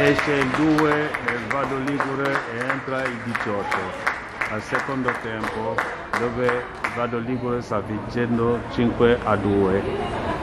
Esce il 2, Vado Ligure e entra il 18 al secondo tempo dove Vado Ligure sta vincendo 5 a 2.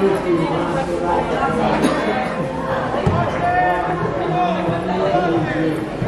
Thank you.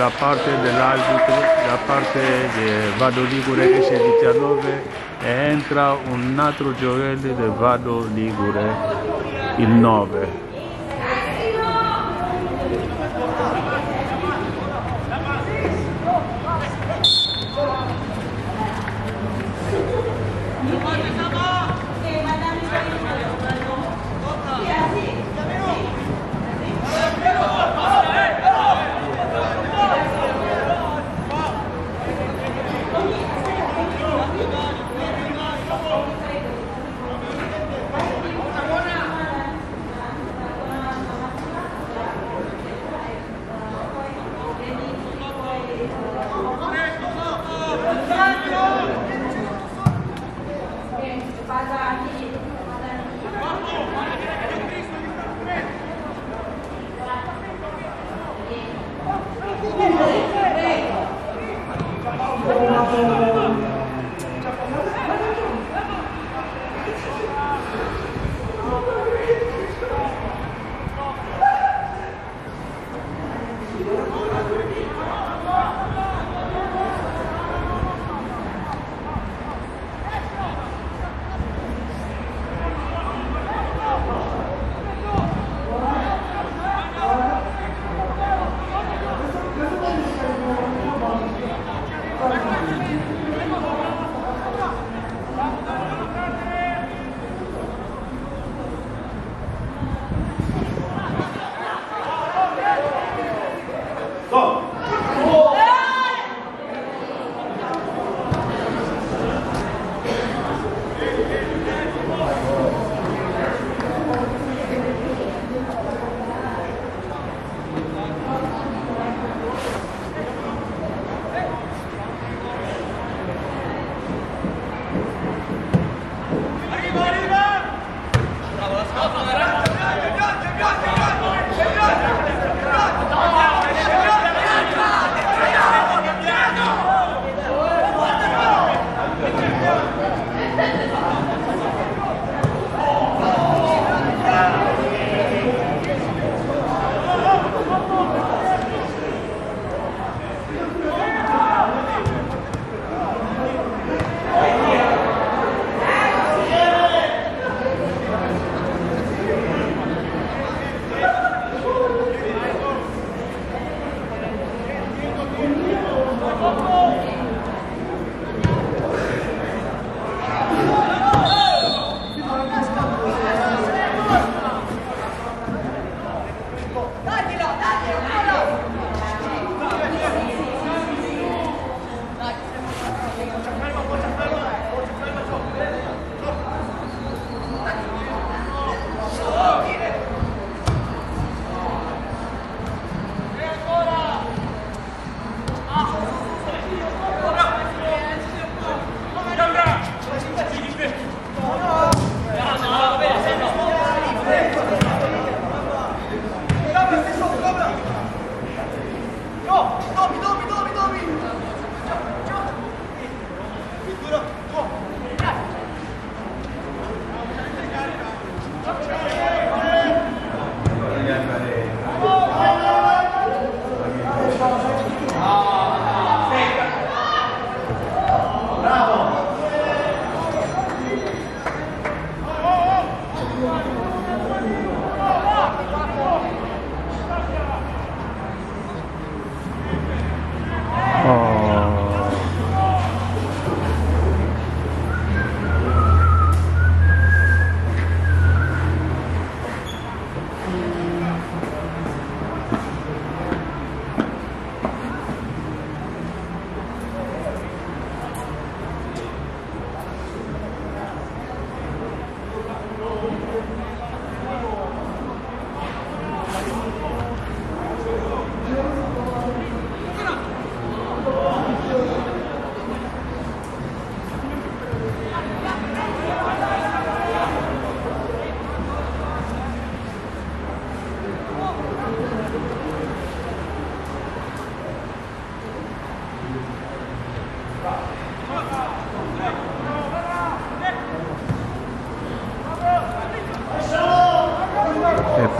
Della parte dell'arbitro, da parte di Vado Ligure esce 19 e entra un altro giocatore di Vado Ligure, il 9.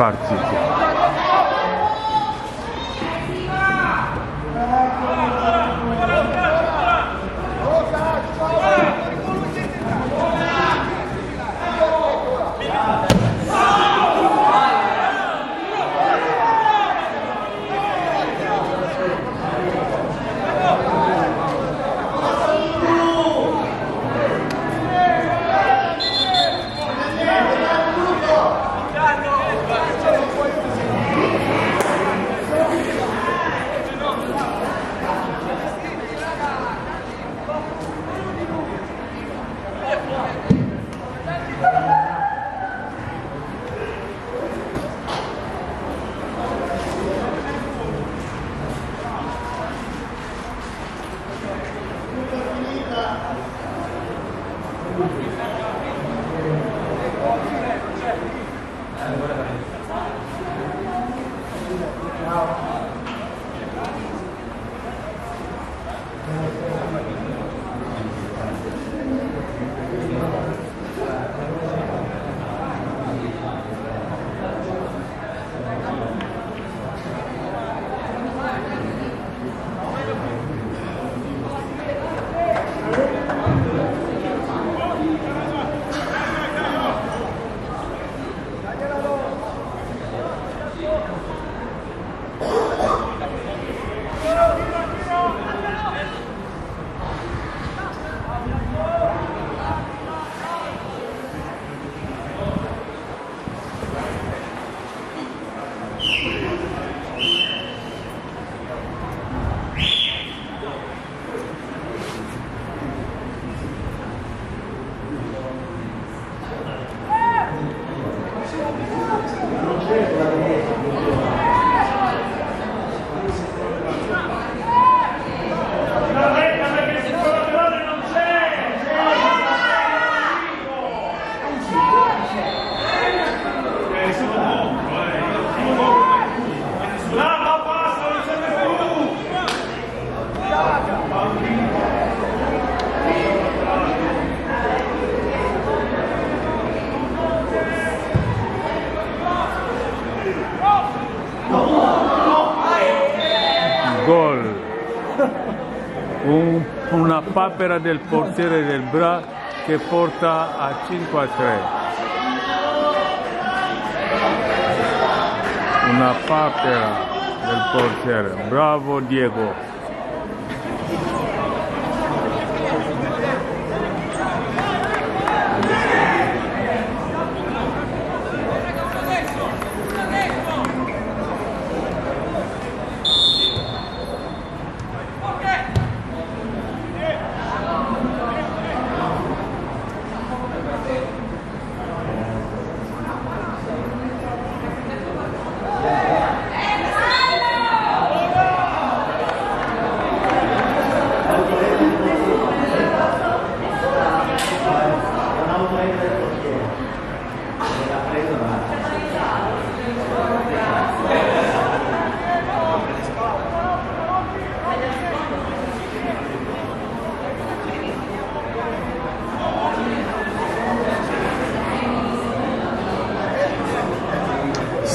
partii. Papera del portiere del Bra che porta a 5 a 3. Una papera del portiere. Bravo Diego.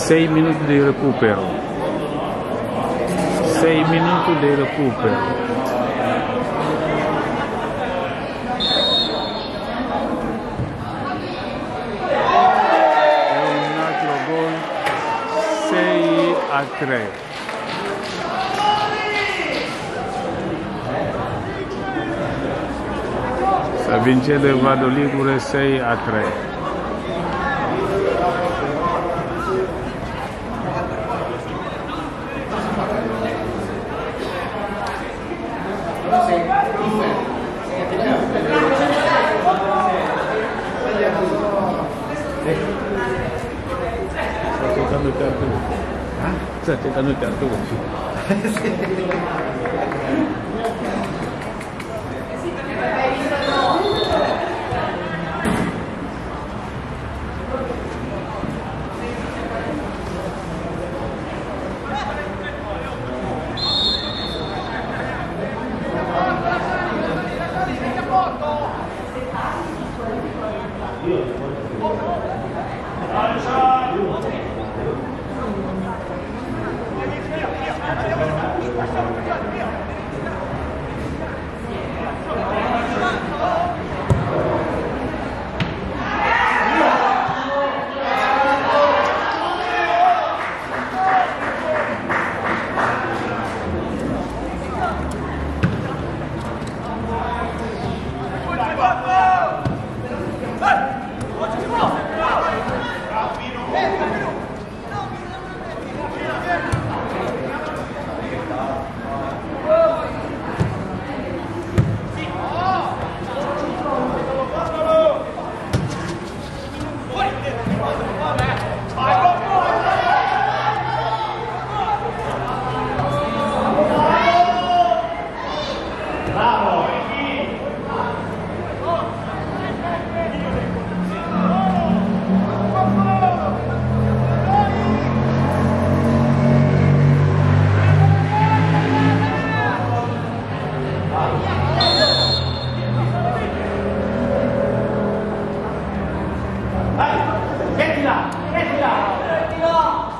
Sei minuti di recupero. Sei minuti di recupero. E un altro gol. 6 a 3. Sta vincendo il Vado Ligure 6 a 3. そってたのってあるとこですよ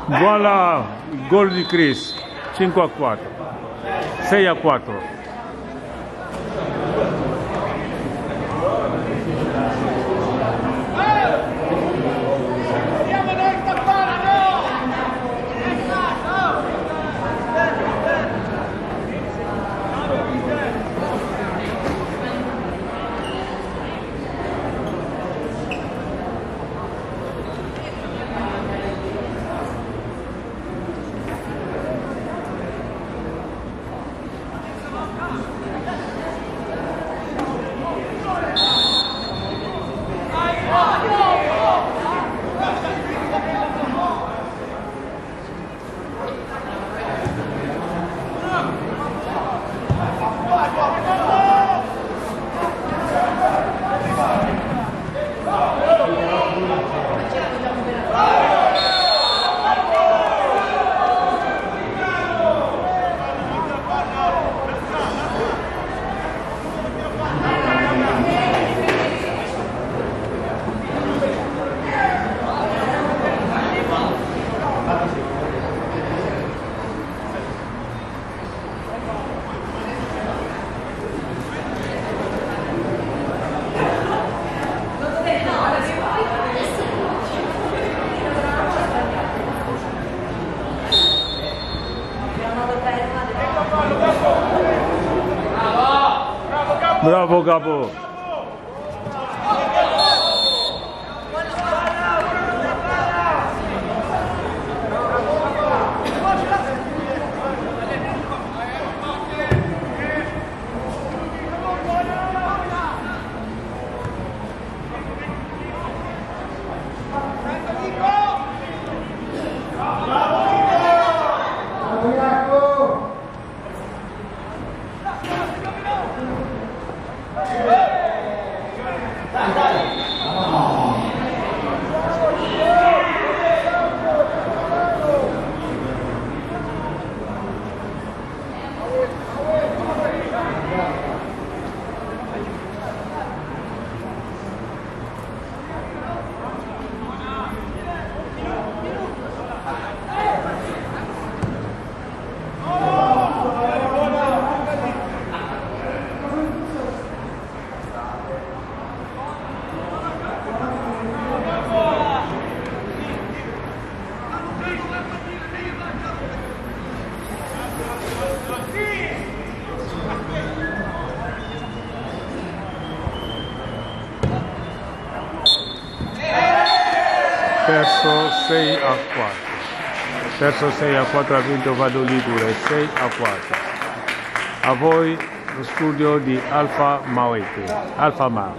Voilà, gol di Chris, 5 a 4, 6 a 4. Bravo Gabo. Perso 6 a 4. Perso 6 a 4 ha vinto Vado Ligure 6 a 4. A voi lo studio di Alfa Mauete. Alfa Mau.